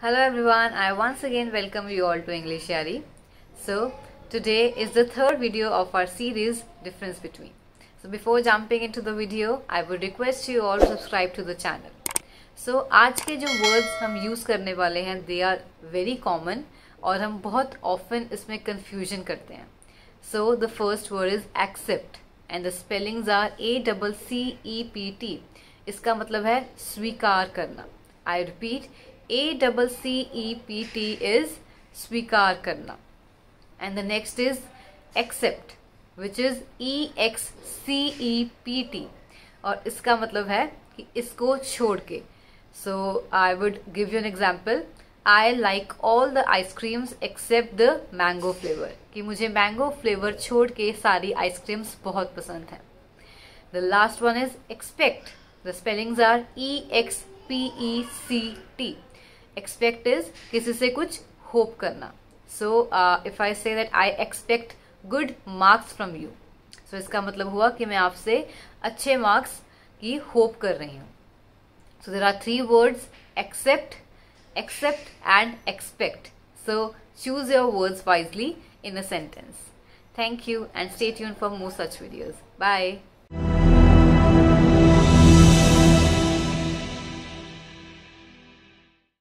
Hello everyone, I once again welcome you all to English Yari. So, today is the third video of our series Difference Between. So, before jumping into the video, I would request you all to subscribe to the channel. So, आज के जो words हम use करने वाले हैं they are very common और हम बहुत often इसमें confusion करते हैं. So, the first word is accept and the spellings are A double C E P T. इसका मतलब है स्वीकार करना. I repeat A double C E P T is स्वीकार करना। And the next is accept which is E X C E P T और इसका मतलब है कि इसको छोड़ के। So I would give you an example I like all the ice creams except the mango flavour कि मुझे मैंगो फ्लेवर छोड़ के सारी आइसक्रीम्स बहुत पसंद हैं। The last one is expect the spellings are E X P E C T expect is किसी से कुछ होप करना so if I say that I expect good marks from you so इसका मतलब हुआ कि मैं आपसे अच्छे मार्क्स की होप कर रही हूँ so there are three words accept except and expect so choose your words wisely in a sentence. Thank you and stay tuned for more such videos. Bye.